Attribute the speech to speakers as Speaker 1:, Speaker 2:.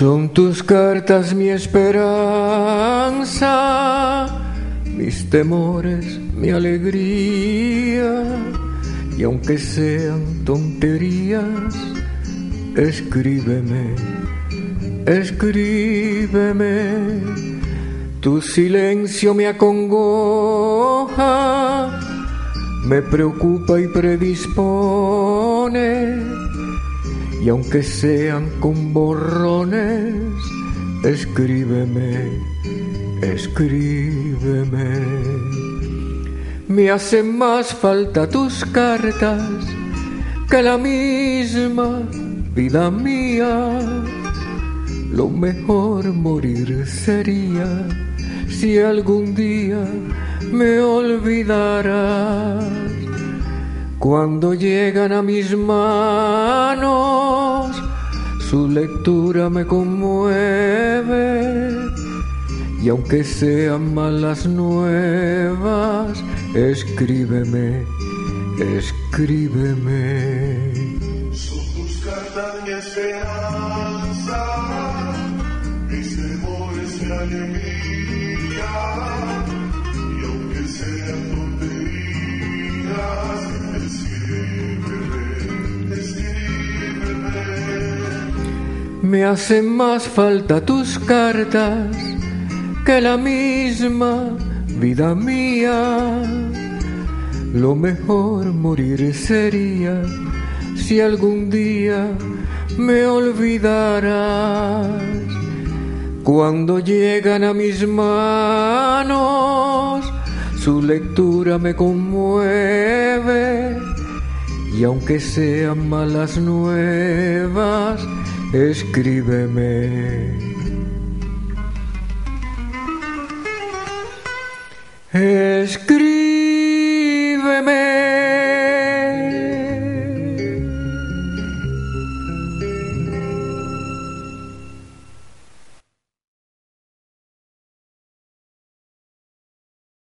Speaker 1: Son tus cartas mi esperanza, mis temores, mi alegría, y aunque sean tonterías, escríbeme, escríbeme. Tu silencio me acongoja, me preocupa y predispone y aunque sean con borrones, escríbeme, escríbeme. Me hacen más falta tus cartas que la misma vida mía. Lo mejor morir sería si algún día me olvidaras cuando llegan a mis manos, su lectura me conmueve. Y aunque sean malas nuevas, escríbeme, escríbeme.
Speaker 2: Son tus cartas mi esperanza, mis temores mi alegría,
Speaker 1: Me hacen más falta tus cartas que la misma vida mía. Lo mejor morir sería si algún día me olvidaras. Cuando llegan a mis manos, su lectura me conmueve. Y aunque sean malas nuevas, escríbeme. Escríbeme.